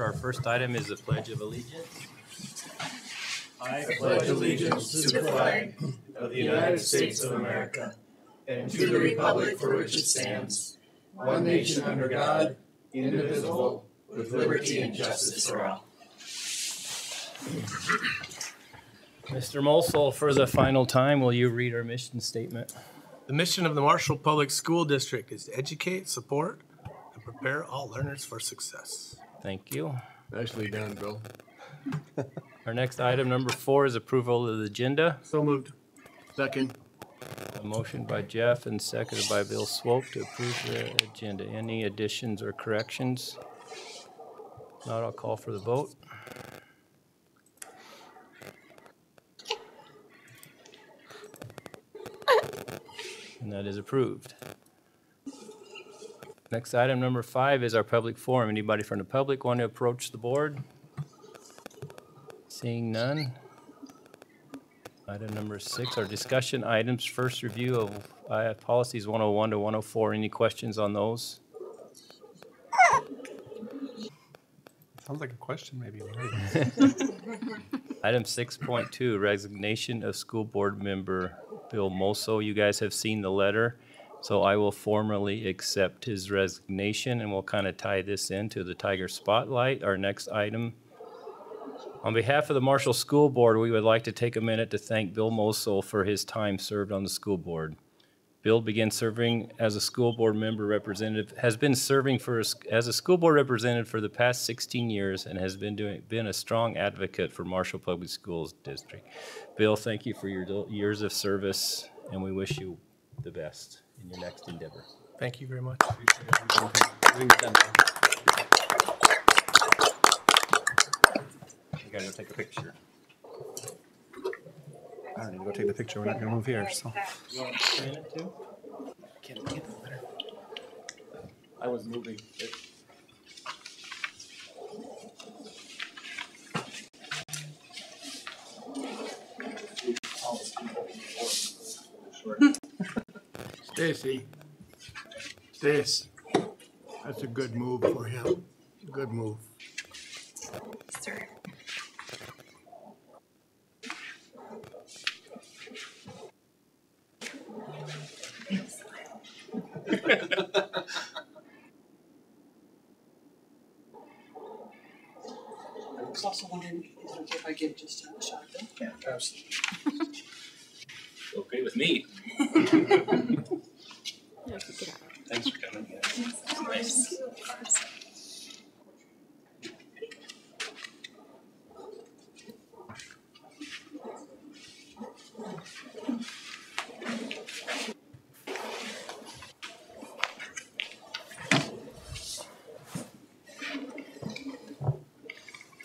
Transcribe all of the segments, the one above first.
Our first item is the Pledge of Allegiance. I pledge allegiance to the flag of the United States of America and to the republic for which it stands, one nation under God, indivisible, with liberty and justice for all. Mr. Mulso, for the final time, will you read our mission statement? The mission of the Marshall Public School District is to educate, support, and prepare all learners for success. Thank you. Nicely done, Bill. Our next item, number four, is approval of the agenda. So moved. Second. A motion by Jeff and seconded by Bill Swope to approve the agenda. Any additions or corrections? Not, I'll call for the vote. And that is approved. Next item, number five, is our public forum. Anybody from the public want to approach the board? Seeing none. Item number six, our discussion items, first review of uh, policies 101 to 104. Any questions on those? Sounds like a question, maybe. Item 6.2, resignation of school board member Bill Mulso. You guys have seen the letter, so I will formally accept his resignation, and we'll kind of tie this into the Tiger Spotlight, our next item. On behalf of the Marshall School Board, we would like to take a minute to thank Bill Mulso for his time served on the school board. Bill began serving as a school board member representative, has been serving for, as a school board representative for the past 16 years and has been doing, been a strong advocate for Marshall Public Schools District. Bill, thank you for your years of service, and we wish you the best in your next endeavor. Thank you very much. You gotta go take a picture. I don't need to go take the picture. We're not gonna move here, so. I was moving. Stacy, Stace, that's a good move for him. Good move. Sir. I was also wondering, is it okay if I give just a shot of it? Yeah, absolutely. Okay with me. Thanks for coming.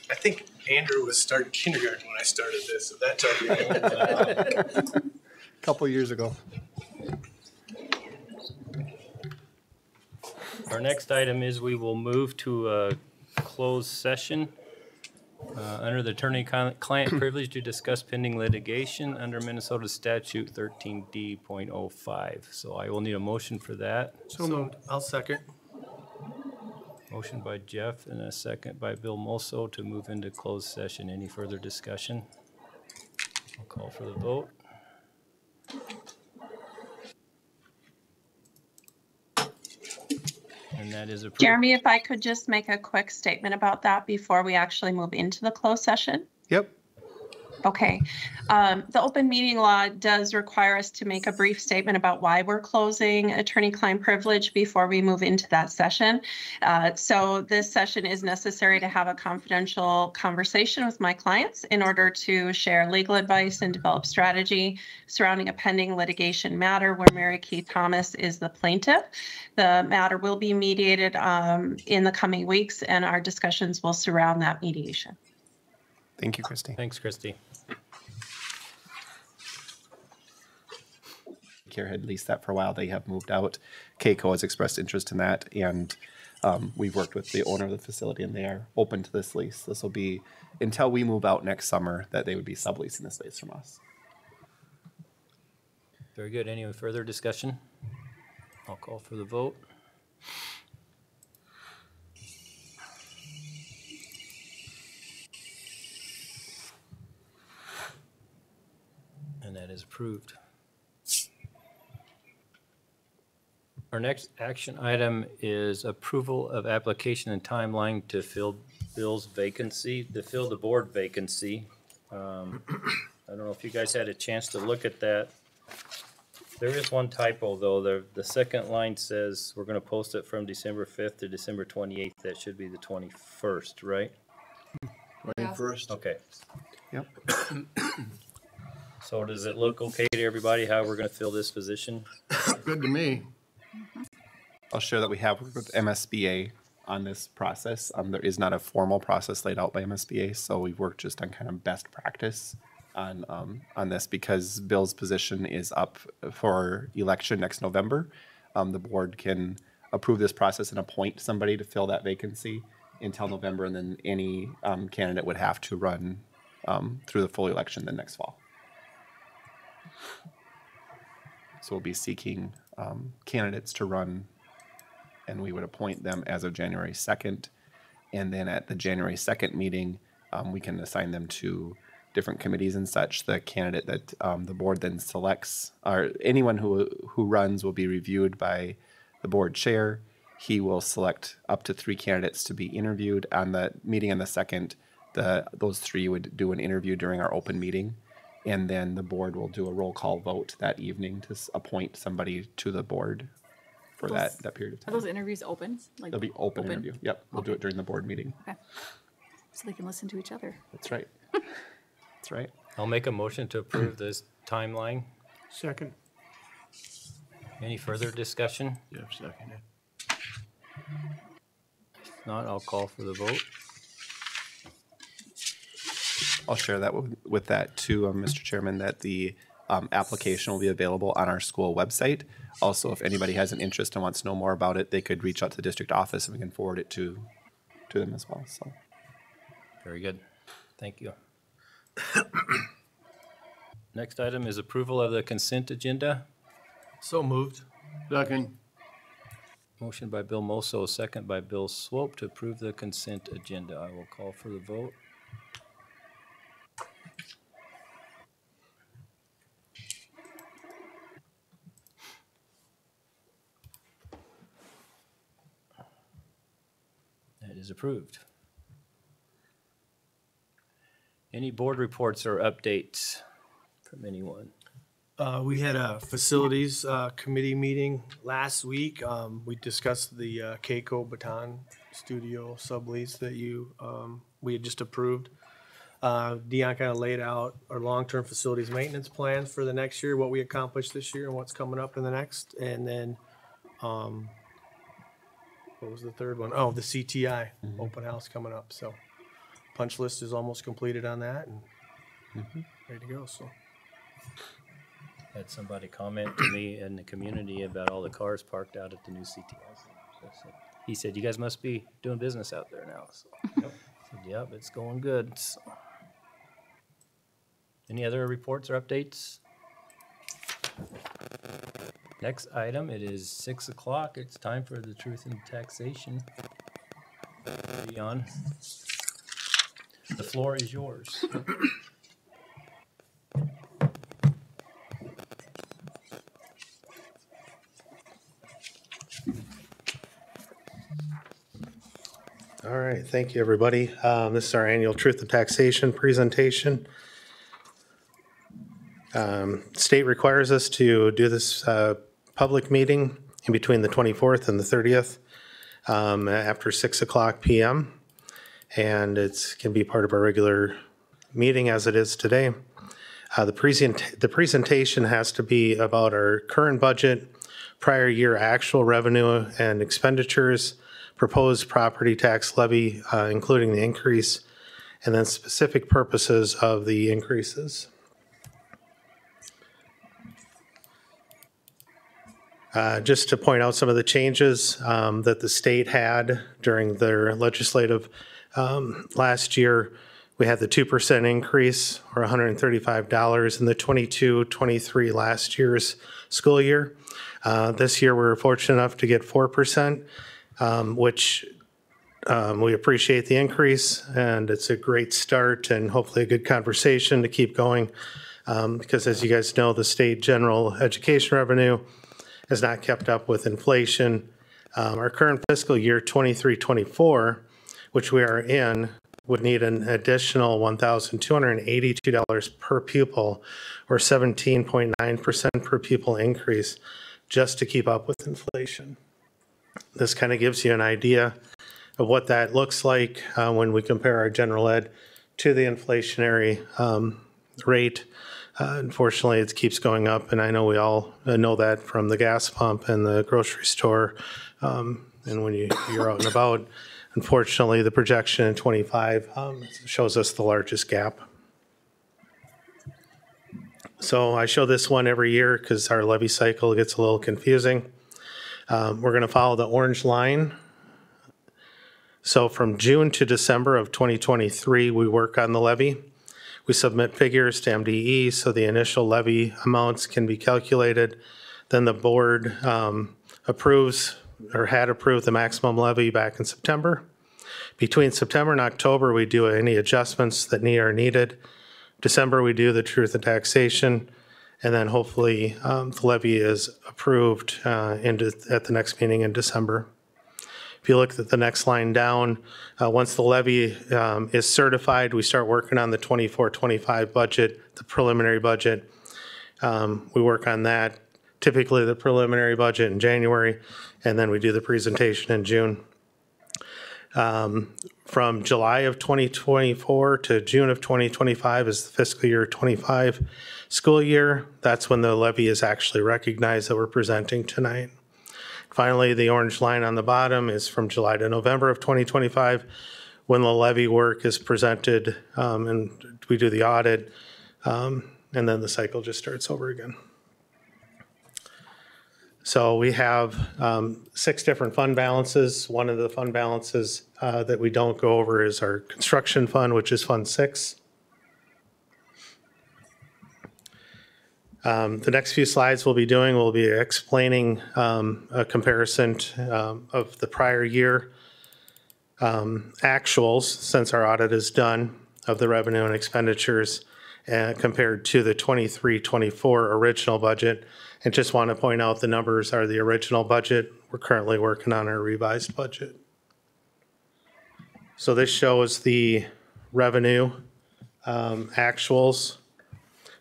I think Andrew was starting kindergarten when I started this, if that tells you anything. Couple years ago. Our next item is we will move to a closed session uh, under the attorney-client privilege to discuss pending litigation under Minnesota statute 13D.05. So I will need a motion for that. So moved. I'll second. Motion by Jeff and a second by Bill Mulso to move into closed session. Any further discussion? I'll call for the vote. And that is approved. Jeremy, if I could just make a quick statement about that before we actually move into the closed session? Yep. Okay. Um, The open meeting law does require us to make a brief statement about why we're closing attorney-client privilege before we move into that session. Uh, So this session is necessary to have a confidential conversation with my clients in order to share legal advice and develop strategy surrounding a pending litigation matter where Mary Kay Thomas is the plaintiff. The matter will be mediated um, in the coming weeks, and our discussions will surround that mediation. Thank you, Christy. Thanks, Christy. Care had leased that for a while. They have moved out. Keiko has expressed interest in that, and um, we've worked with the owner of the facility, and they are open to this lease. This will be until we move out next summer that they would be subleasing the space from us. Very good. Any further discussion? I'll call for the vote. Approved. Our next action item is approval of application and timeline to fill Bill's vacancy, to fill the board vacancy. Um, I don't know if you guys had a chance to look at that. There is one typo, though. The, the second line says we're gonna post it from December fifth to December twenty-eighth. That should be the twenty-first, right? Twenty-first. Okay. Yep. So does it look okay to everybody how we're gonna fill this position? Good to me. I'll share that we have worked with MSBA on this process. Um, there is not a formal process laid out by MSBA, so we've worked just on kind of best practice on um, on this because Bill's position is up for election next November. Um, the board can approve this process and appoint somebody to fill that vacancy until November, and then any um, candidate would have to run um, through the full election the next fall. So we'll be seeking um, candidates to run and we would appoint them as of January 2nd. And then at the January 2nd meeting, um, we can assign them to different committees and such. The candidate that um, the board then selects, or anyone who, who runs will be reviewed by the board chair. He will select up to three candidates to be interviewed. On the meeting on the second, the, those three would do an interview during our open meeting. And then the board will do a roll call vote that evening to s- appoint somebody to the board for that, Those- that period of Are time. those interviews open? Like, It'll be open Open. interview. Yep, we'll do it during the board meeting. Okay. So they can listen to each other. That's right. That's right. I'll make a motion to approve this timeline. Second. Any further discussion? Jeff seconded. If not, I'll call for the vote. I'll share that with, with that too, um, Mr. Chairman, that the um, application will be available on our school website. Also, if anybody has an interest and wants to know more about it, they could reach out to the district office and we can forward it to, to them as well. So, Very good. Thank you. Next item is approval of the consent agenda. So moved. Second. Motion by Bill Mulso, second by Bill Swope to approve the consent agenda. I will call for the vote. Is approved. Any board reports or updates from anyone? Uh, we had a facilities, uh, committee meeting last week. Um, we discussed the, uh, Keiko Baton Studio sublease that you, um, we had just approved. Dion kind of laid out our long-term facilities maintenance plans for the next year, what we accomplished this year and what's coming up in the next. And then, um, what was the third one? Oh, the CTI mm-hmm. open house coming up. So punch list is almost completed on that and mm-hmm. ready to go, so. Had somebody comment to me in the community about all the cars parked out at the new CTI. He said, you guys must be doing business out there now, so. Said, Yep, it's going good, so. Any other reports or updates? Next item, it is six o'clock, it's time for the truth and taxation. Leon. The floor is yours. All right, thank you, everybody. Um, This is our annual Truth and Taxation presentation. Um, State requires us to do this uh, public meeting in between the 24th and the 30th um, after 6 o'clock PM. And it can be part of our regular meeting as it is today. Uh, The present, the presentation has to be about our current budget, prior year actual revenue and expenditures, proposed property tax levy, uh, including the increase, and then specific purposes of the increases. Uh, Just to point out some of the changes um, that the state had during their legislative um, last year, we had the 2% increase, or $135 in the 22-23 last year's school year. Uh, This year, we were fortunate enough to get 4%, um, which um, we appreciate the increase, and it's a great start and hopefully a good conversation to keep going Um, Because as you guys know, the state general education revenue has not kept up with inflation. Um, Our current fiscal year 23-24, which we are in, would need an additional $1,282 per pupil or 17.9% per pupil increase just to keep up with inflation. This kind of gives you an idea of what that looks like uh, when we compare our general ed to the inflationary um, rate. Uh, Unfortunately, it keeps going up, and I know we all uh, know that from the gas pump and the grocery store. um, And when you, you're out and about, unfortunately, the projection in '25 um, shows us the largest gap. So I show this one every year because our levy cycle gets a little confusing. Um, We're going to follow the orange line. So from June to December of 2023, we work on the levy. We submit figures to MDE so the initial levy amounts can be calculated. Then the board um, approves or had approved the maximum levy back in September. Between September and October, we do any adjustments that need are needed. December, we do the truth and taxation. And then hopefully um, the levy is approved uh, into, at the next meeting in December. If you look at the next line down, uh, once the levy um, is certified, we start working on the 24-25 budget, the preliminary budget. Um, We work on that, typically the preliminary budget in January, and then we do the presentation in June. Um, From July of 2024 to June of 2025 is the fiscal year 25 school year. That's when the levy is actually recognized that we're presenting tonight. Finally, the orange line on the bottom is from July to November of 2025, when the levy work is presented um, and we do the audit, um, and then the cycle just starts over again. So we have um, six different fund balances. One of the fund balances uh, that we don't go over is our construction fund, which is Fund Six. Um, The next few slides we'll be doing, we'll be explaining um, a comparison um, of the prior year um, actuals, since our audit is done, of the revenue and expenditures uh, compared to the 23-24 original budget. And just want to point out the numbers are the original budget. We're currently working on our revised budget. So this shows the revenue um, actuals.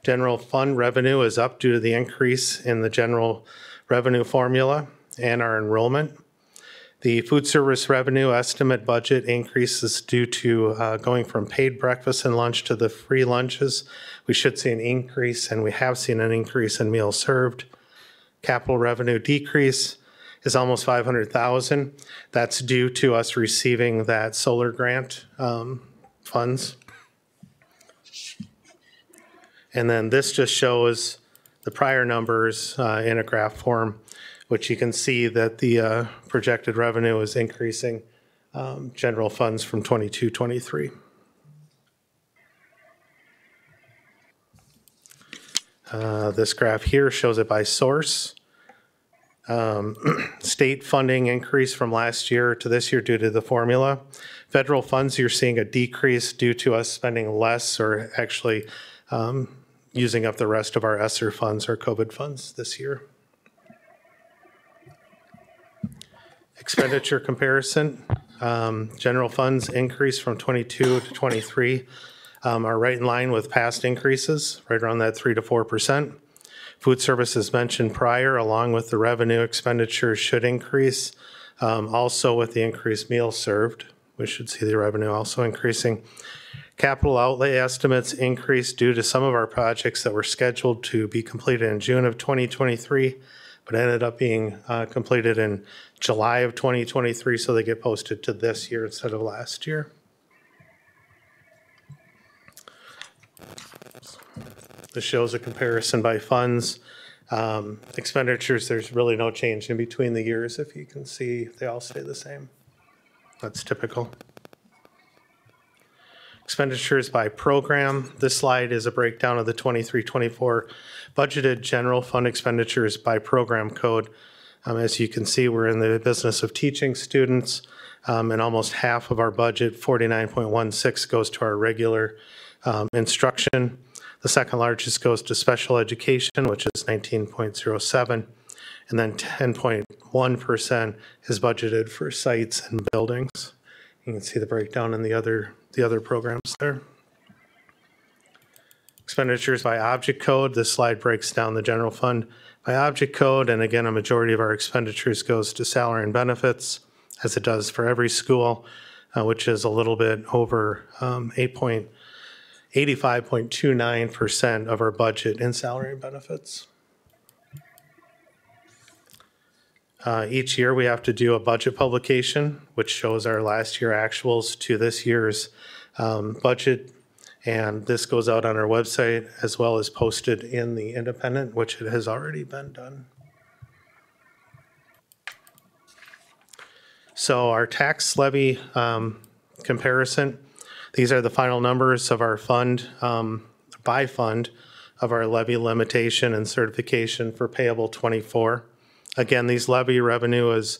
General fund revenue is up due to the increase in the general revenue formula and our enrollment. The food service revenue estimate budget increases due to uh, going from paid breakfast and lunch to the free lunches. We should see an increase, and we have seen an increase in meals served. Capital revenue decrease is almost 500,000. That's due to us receiving that solar grant um, funds. And then this just shows the prior numbers uh, in a graph form, which you can see that the uh, projected revenue is increasing um, general funds from 22, 23. Uh, This graph here shows it by source. Um, State funding increase from last year to this year due to the formula. Federal funds, you're seeing a decrease due to us spending less or actually um, using up the rest of our ESSER funds or COVID funds this year. Expenditure comparison, um, general funds increase from 22 to 23 um, are right in line with past increases, right around that 3 to 4%. Food services mentioned prior, along with the revenue expenditures should increase. Um, Also with the increased meals served, we should see the revenue also increasing. Capital outlay estimates increased due to some of our projects that were scheduled to be completed in June of 2023, but ended up being uh, completed in July of 2023, so they get posted to this year instead of last year. This shows a comparison by funds. Um, Expenditures, there's really no change in between the years. If you can see, they all stay the same. That's typical. Expenditures by program. This slide is a breakdown of the 23-24 budgeted general fund expenditures by program code. Um, As you can see, we're in the business of teaching students, um, and almost half of our budget, 49.16, goes to our regular um, instruction. The second largest goes to special education, which is 19.07. And then 10.1% is budgeted for sites and buildings. You can see the breakdown in the other, the other programs there. Expenditures by object code, this slide breaks down the general fund by object code. And again, a majority of our expenditures goes to salary and benefits, as it does for every school, uh, which is a little bit over um, 8 85.29% of our budget in salary and benefits. Uh, Each year, we have to do a budget publication, which shows our last year actuals to this year's um, budget. And this goes out on our website as well as posted in the Independent, which it has already been done. So our tax levy um, comparison, these are the final numbers of our fund, um, by fund, of our levy limitation and certification for payable '24. Again, these levy revenue, as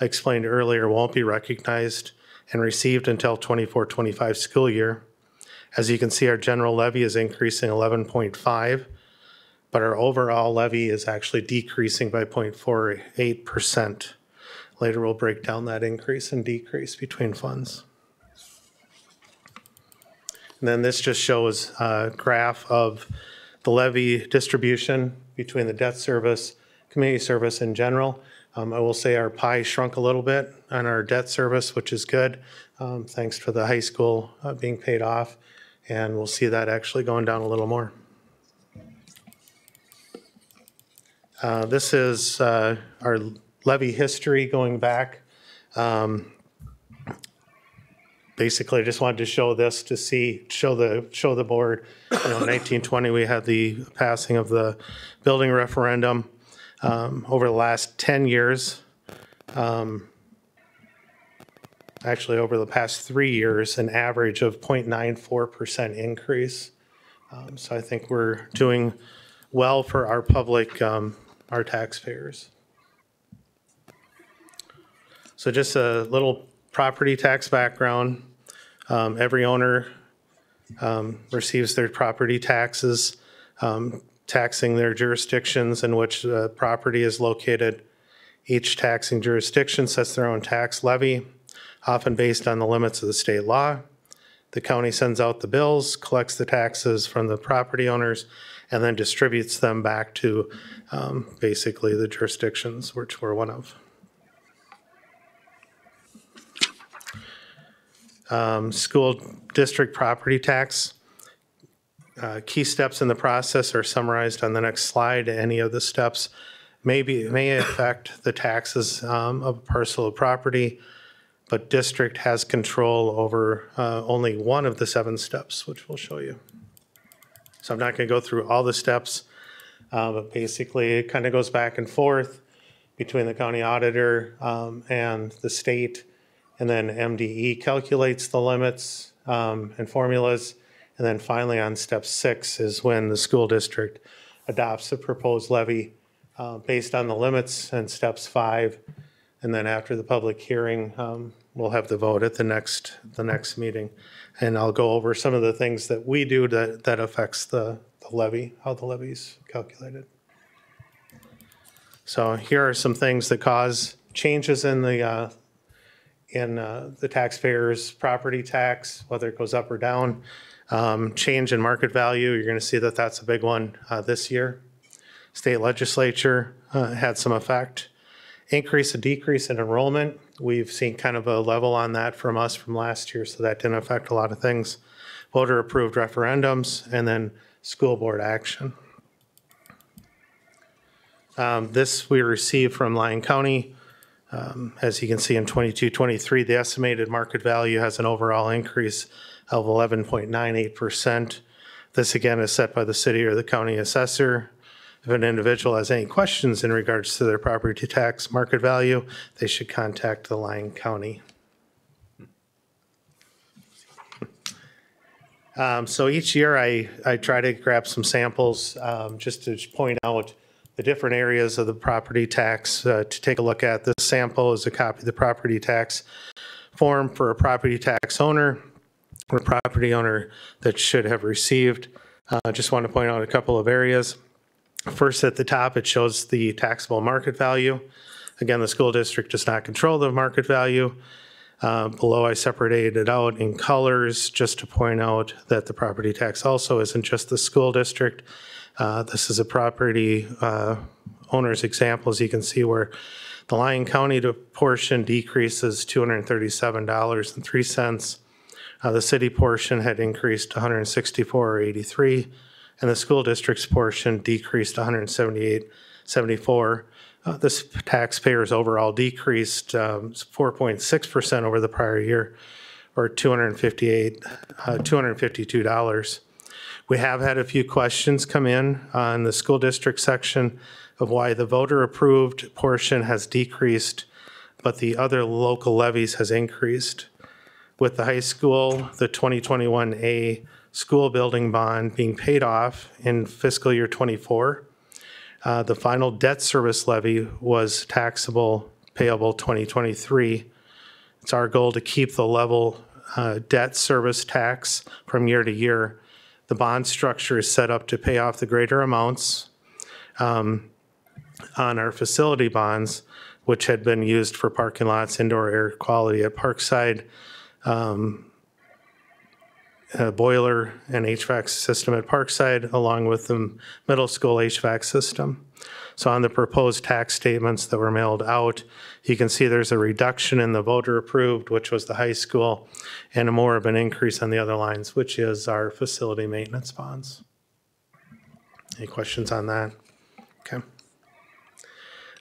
I explained earlier, won't be recognized and received until 24-25 school year. As you can see, our general levy is increasing 11.5, but our overall levy is actually decreasing by 0.48%. Later, we'll break down that increase and decrease between funds. And then this just shows a graph of the levy distribution between the debt service, community service in general. Um, I will say our pie shrunk a little bit on our debt service, which is good, um, thanks to the high school uh, being paid off. And we'll see that actually going down a little more. Uh, This is uh, our levy history going back. Um, Basically, I just wanted to show this to see, show the, show the board, you know, 1920, we had the passing of the building referendum. Um, Over the last 10 years, um, actually over the past three years, an average of 0.94% increase. Um, So I think we're doing well for our public, um, our taxpayers. So just a little property tax background. Um, Every owner um, receives their property taxes, um, taxing their jurisdictions in which the property is located. Each taxing jurisdiction sets their own tax levy, often based on the limits of the state law. The county sends out the bills, collects the taxes from the property owners, and then distributes them back to um, basically the jurisdictions, which we're one of. Um, School district property tax. Uh, Key steps in the process are summarized on the next slide. Any of the steps may be, may affect the taxes um, of a parcel of property, but district has control over uh, only one of the seven steps, which we'll show you. So I'm not going to go through all the steps, uh, but basically it kind of goes back and forth between the county auditor um, and the state. And then MDE calculates the limits um, and formulas. And then finally, on step six is when the school district adopts the proposed levy uh, based on the limits and steps five. And then after the public hearing, um, we'll have the vote at the next, the next meeting. And I'll go over some of the things that we do that, that affects the the levy, how the levy's calculated. So here are some things that cause changes in the, uh, in uh, the taxpayer's property tax, whether it goes up or down. Um, Change in market value, you're going to see that that's a big one uh, this year. State legislature uh, had some effect. Increase or decrease in enrollment, we've seen kind of a level on that from us from last year, so that didn't affect a lot of things. Voter approved referendums, and then school board action. Um, This we received from Lyon County. Um, As you can see in 22, 23, the estimated market value has an overall increase of 11.98%. This again is set by the city or the county assessor. If an individual has any questions in regards to their property tax market value, they should contact the Lyon County. Um, So each year I, I try to grab some samples um, just to point out the different areas of the property tax uh, to take a look at. This sample is a copy of the property tax form for a property tax owner or property owner that should have received Uh, just want to point out a couple of areas. First, at the top, it shows the taxable market value. Again, the school district does not control the market value. Uh, Below, I separated it out in colors just to point out that the property tax also isn't just the school district. Uh, This is a property uh, owner's example, as you can see, where the Lyon County portion decreases $237.03. Uh, The city portion had increased 164.83, and the school district's portion decreased 178.74. Uh, This taxpayers overall decreased um, 4.6% over the prior year, or 258, uh, $252. We have had a few questions come in on the school district section of why the voter-approved portion has decreased, but the other local levies has increased. With the high school, the 2021A school building bond being paid off in fiscal year '24, uh, the final debt service levy was taxable payable 2023. It's our goal to keep the level uh, debt service tax from year to year. The bond structure is set up to pay off the greater amounts um, on our facility bonds, which had been used for parking lots, indoor air quality at Parkside, um, boiler and HVAC system at Parkside, along with the middle school HVAC system. So on the proposed tax statements that were mailed out, you can see there's a reduction in the voter approved, which was the high school, and a more of an increase on the other lines, which is our facility maintenance bonds. Any questions on that? Okay.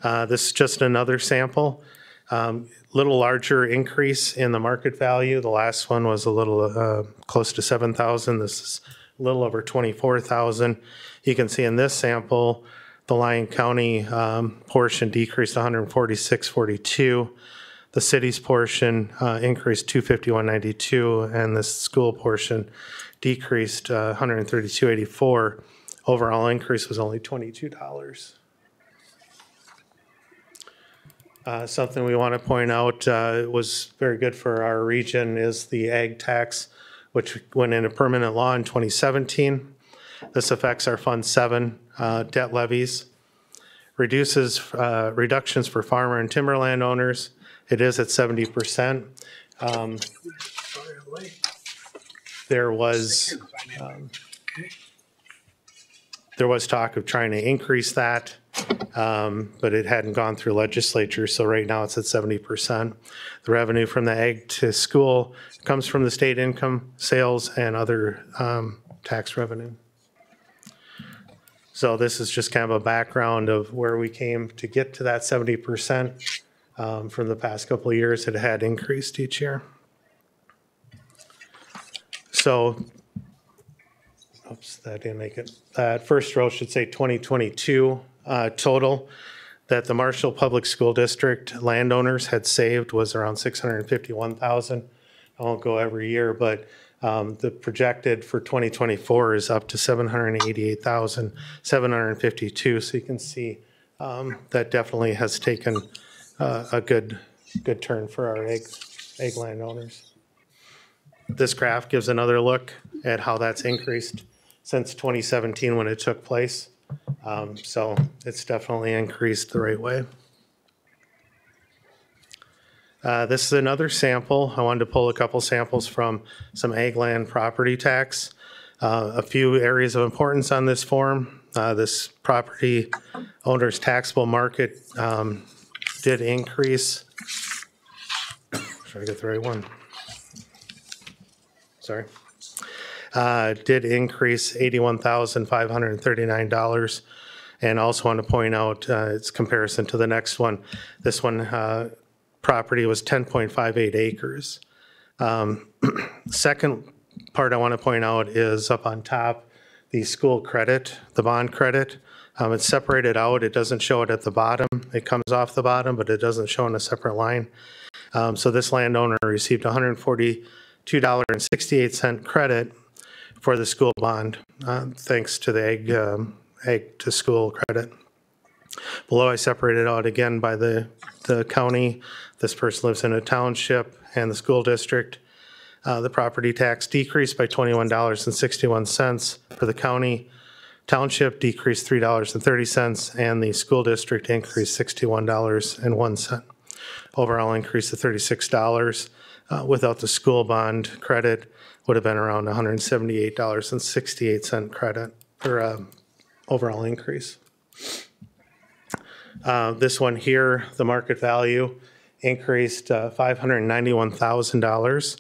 Uh, This is just another sample. Um, Little larger increase in the market value. The last one was a little uh, close to 7,000. This is a little over 24,000. You can see in this sample, the Lyon County um, portion decreased 146.42. The city's portion uh, increased 251.92, and the school portion decreased uh, 132.84. Overall increase was only $22. Uh, Something we want to point out uh, was very good for our region is the ag tax, which went into permanent law in 2017. This affects our Fund 7 uh, debt levies, reduces, uh, reductions for farmer and timberland owners. It is at 70%. Um, There was, um, there was talk of trying to increase that um, but it hadn't gone through legislature, so right now it's at seventy percent. The revenue from the ag to school comes from the state income, sales, and other um, tax revenue. So this is just kind of a background of where we came to get to that seventy percent. Um, From the past couple of years, it had increased each year. So oops, that didn't make it. That first row should say 2022 uh, total that the Marshall Public School District landowners had saved was around 651,000. I won't go every year, but um, the projected for 2024 is up to 788,752. So you can see um, that definitely has taken uh, a good, good turn for our ag, ag landowners. This graph gives another look at how that's increased since 2017 when it took place. Um, So it's definitely increased the right way. Uh, This is another sample. I wanted to pull a couple samples from some ag land property tax. Uh, A few areas of importance on this form. Uh, This property owner's taxable market um, did increase. Try to get the right one. Sorry uh, did increase $81,539. And also want to point out uh, its comparison to the next one. This one, uh, property was 10.58 acres. Um, Second part I want to point out is up on top, the school credit, the bond credit. Um, It's separated out. It doesn't show it at the bottom. It comes off the bottom, but it doesn't show in a separate line. Um, So this landowner received $142.68 credit for the school bond, uh, thanks to the ag, um, ag to school credit. Below, I separated out again by the, the county. This person lives in a township and the school district. Uh, The property tax decreased by $21.61 for the county. Township decreased $3.30, and the school district increased $61.01. Overall increase of $36. Uh, Without the school bond credit, would have been around $178.68 credit, or uh, overall increase. Uh, This one here, the market value increased uh, $591,000.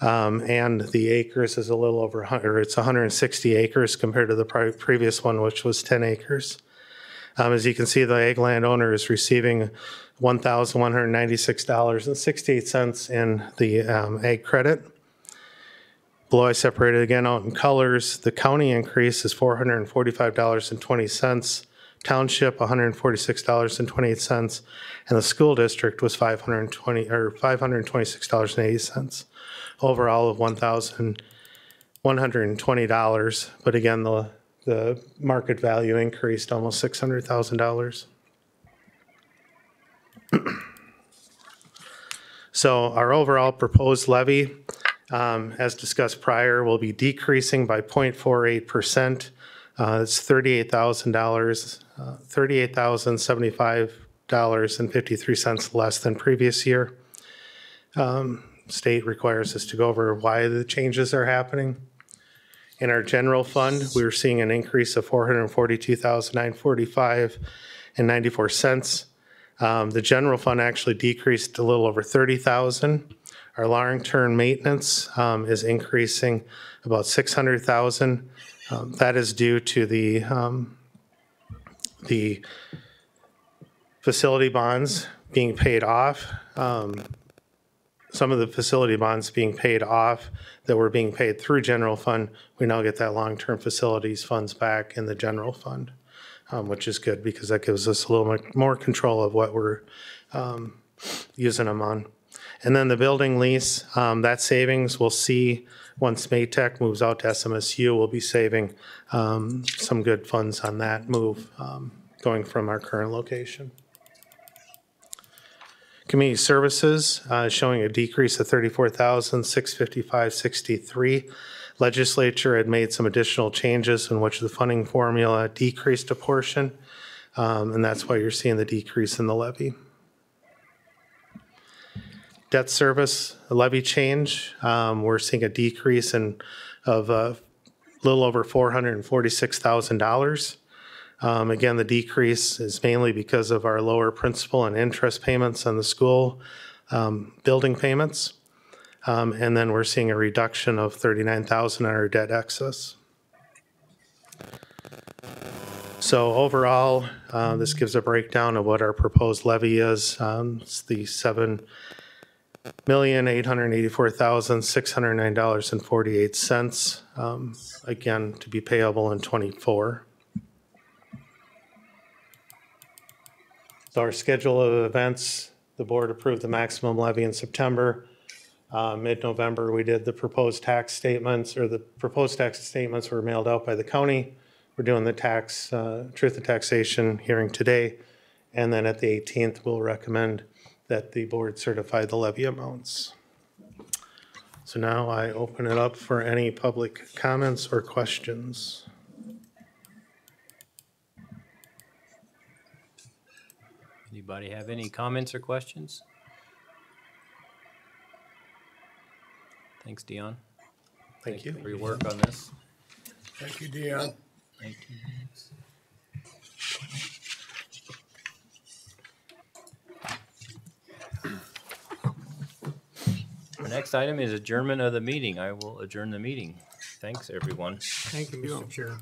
Um, And the acres is a little over, a hun- or it's 160 acres compared to the previous one, which was 10 acres. Um, As you can see, the ag landowner is receiving $1,196.68 in the um, ag credit. Below I separated again out in colors. The county increase is $445.20. Township, $146.28. And the school district was 520, or $526.80. Overall of $1,120. But again, the, the market value increased almost $600,000. So our overall proposed levy, um, as discussed prior, will be decreasing by 0.48%. Uh, It's $38,000, uh, $38,075.53 less than previous year. Um, State requires us to go over why the changes are happening. In our general fund, we are seeing an increase of 442,945 and 94 cents. Um, The general fund actually decreased a little over 30,000. Our long-term maintenance um, is increasing about 600,000. Um, That is due to the, um, the facility bonds being paid off. Um, Some of the facility bonds being paid off that were being paid through general fund, we now get that long-term facilities funds back in the general fund um, which is good because that gives us a little more control of what we're um, using them on. And then the building lease, um, that savings we'll see once MATEC moves out to SMSU, we'll be saving um, some good funds on that move um, going from our current location. Community services uh, showing a decrease of 34,655.63. Legislature had made some additional changes in which the funding formula decreased a portion, um, and that's why you're seeing the decrease in the levy. Debt service levy change, um, we're seeing a decrease in, of a little over $446,000. Um, Again, the decrease is mainly because of our lower principal and interest payments on the school um, building payments. Um, And then we're seeing a reduction of 39,000 on our debt excess. So overall, uh, this gives a breakdown of what our proposed levy is. Um, It's the seven million eight hundred eighty-four thousand six hundred nine dollars and forty-eight cents. Um, Again, to be payable in '24. So our schedule of events, the board approved the maximum levy in September. Uh, Mid-November, we did the proposed tax statements, or the proposed tax statements were mailed out by the county. We're doing the tax, uh, truth of taxation hearing today. And then at the 18th, we'll recommend that the board certify the levy amounts. So now I open it up for any public comments or questions. Anybody have any comments or questions? Thanks, Dion. Thank you. For your work on this. Thank you, Dion. Our next item is adjournment of the meeting. I will adjourn the meeting. Thanks, everyone. Thank you, Mr. Chair.